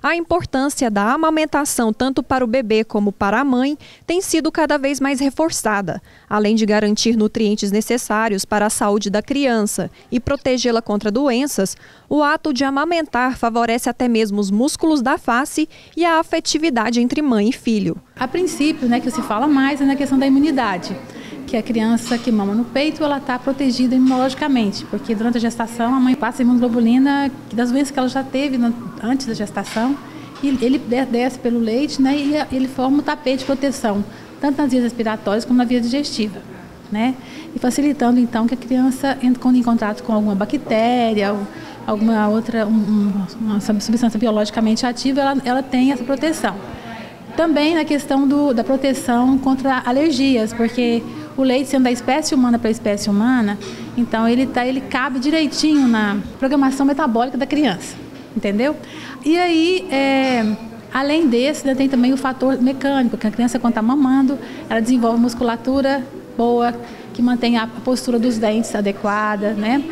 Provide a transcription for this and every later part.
A importância da amamentação, tanto para o bebê como para a mãe, tem sido cada vez mais reforçada. Além de garantir nutrientes necessários para a saúde da criança e protegê-la contra doenças, o ato de amamentar favorece até mesmo os músculos da face e a afetividade entre mãe e filho. A princípio, né, que se fala mais é na questão da imunidade que a criança que mama no peito ela está protegida imunologicamente, porque durante a gestação a mãe passa imunoglobulina das doenças que ela já teve antes da gestação e ele desce pelo leite, né, e ele forma um tapete de proteção tanto nas vias respiratórias como na via digestiva, né, e facilitando então que a criança quando em contato com alguma bactéria ou alguma outra um, uma substância biologicamente ativa, ela, ela tem essa proteção. Também na questão do, da proteção contra alergias, porque o leite sendo da espécie humana para a espécie humana, então ele, tá, ele cabe direitinho na programação metabólica da criança, entendeu? E aí, é, além desse, né, tem também o fator mecânico, que a criança quando está mamando, ela desenvolve musculatura boa, que mantém a postura dos dentes adequada, né?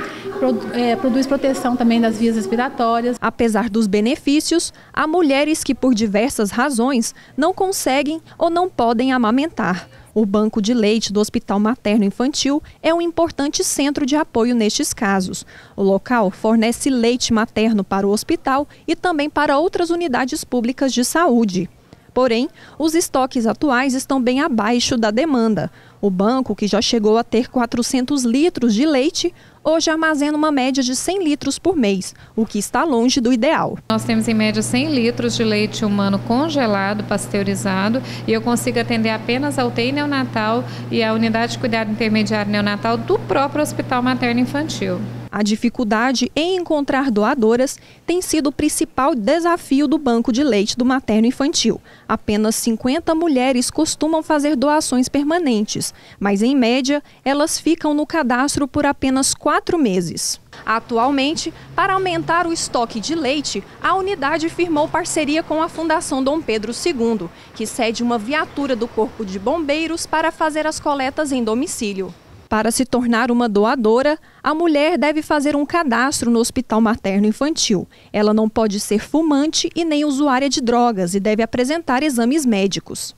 É, produz proteção também das vias respiratórias. Apesar dos benefícios, há mulheres que, por diversas razões, não conseguem ou não podem amamentar. O Banco de Leite do Hospital Materno Infantil é um importante centro de apoio nestes casos. O local fornece leite materno para o hospital e também para outras unidades públicas de saúde. Porém, os estoques atuais estão bem abaixo da demanda. O banco, que já chegou a ter 400 litros de leite, hoje armazena uma média de 100 litros por mês, o que está longe do ideal. Nós temos em média 100 litros de leite humano congelado, pasteurizado, e eu consigo atender apenas a UTI neonatal e a unidade de cuidado intermediário neonatal do próprio Hospital Materno Infantil. A dificuldade em encontrar doadoras tem sido o principal desafio do banco de leite do materno infantil. Apenas 50 mulheres costumam fazer doações permanentes, mas em média elas ficam no cadastro por apenas quatro meses. Atualmente, para aumentar o estoque de leite, a unidade firmou parceria com a Fundação Dom Pedro II, que cede uma viatura do Corpo de Bombeiros para fazer as coletas em domicílio. Para se tornar uma doadora, a mulher deve fazer um cadastro no Hospital Materno Infantil. Ela não pode ser fumante e nem usuária de drogas e deve apresentar exames médicos.